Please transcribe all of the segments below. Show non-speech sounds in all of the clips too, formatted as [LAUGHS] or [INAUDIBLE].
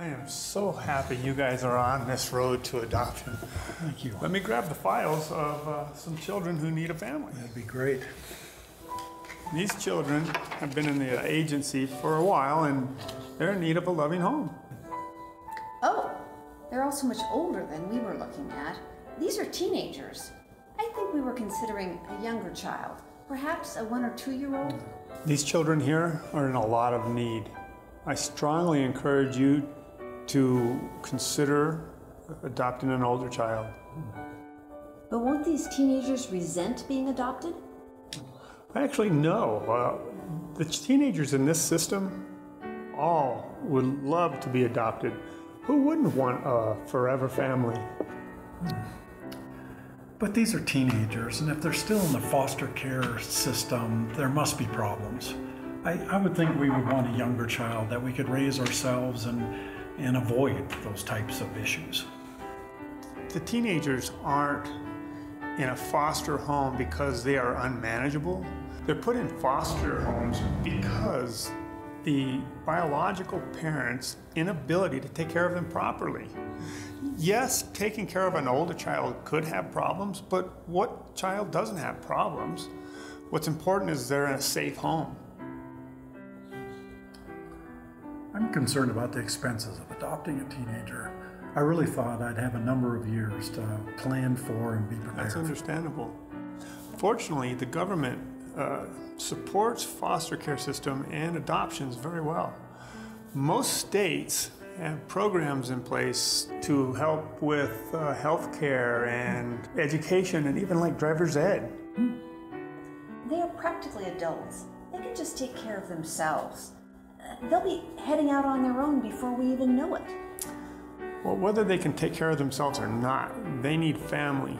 I am so happy you guys are on this road to adoption. Thank you. Let me grab the files of uh, some children who need a family. That'd be great. These children have been in the agency for a while and they're in need of a loving home. Oh, they're also much older than we were looking at. These are teenagers. I think we were considering a younger child, perhaps a one or two year old. These children here are in a lot of need. I strongly encourage you to consider adopting an older child. But won't these teenagers resent being adopted? Actually, no. Uh, the teenagers in this system all would love to be adopted. Who wouldn't want a forever family? But these are teenagers, and if they're still in the foster care system, there must be problems. I, I would think we would want a younger child that we could raise ourselves and, and avoid those types of issues. The teenagers aren't in a foster home because they are unmanageable. They're put in foster homes because the biological parents' inability to take care of them properly. Yes, taking care of an older child could have problems, but what child doesn't have problems? What's important is they're in a safe home. I'm concerned about the expenses of adopting a teenager. I really thought I'd have a number of years to plan for and be prepared. That's understandable. Fortunately, the government uh, supports foster care system and adoptions very well. Most states have programs in place to help with uh, health care and education and even like driver's ed. They are practically adults. They can just take care of themselves. They'll be heading out on their own before we even know it. Well, whether they can take care of themselves or not, they need family.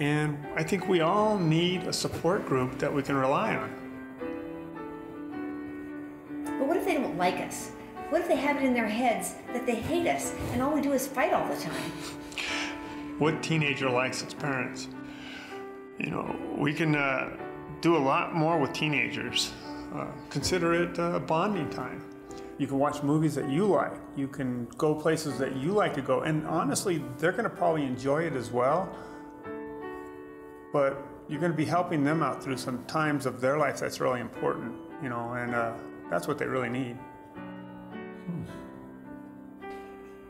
And I think we all need a support group that we can rely on. But what if they don't like us? What if they have it in their heads that they hate us and all we do is fight all the time? [LAUGHS] What teenager likes its parents? You know, we can uh, do a lot more with teenagers. Uh, consider it uh, bonding time. You can watch movies that you like. You can go places that you like to go. And honestly, they're going to probably enjoy it as well. But you're going to be helping them out through some times of their life that's really important, you know, and uh, that's what they really need.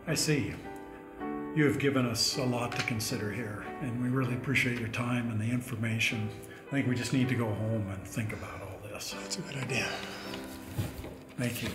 I see. You have given us a lot to consider here, and we really appreciate your time and the information. I think we just need to go home and think about all. That's a good idea. Thank you.